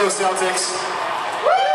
go, Celtics. Woo!